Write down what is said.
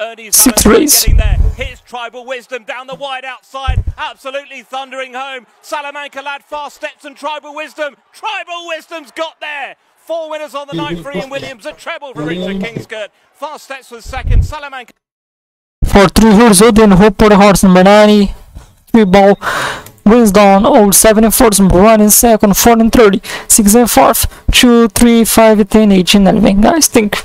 Ernie's Sixth race. getting there. Here's Tribal Wisdom down the wide outside, absolutely thundering home. Salamanca lad, fast steps and Tribal Wisdom. Tribal Wisdom's got there. Four winners on the night for Ian Williams, a treble for Richard Kingscote. Fast steps was second. Salamanca. For three horse Odin, Hope horse number Banani. Three ball. Wins down all 7 and 4 number 1 in second, 4 and 30, 6 and 4th, 2, 3, 5, 10, 18, 11. Guys, think